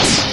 Yes.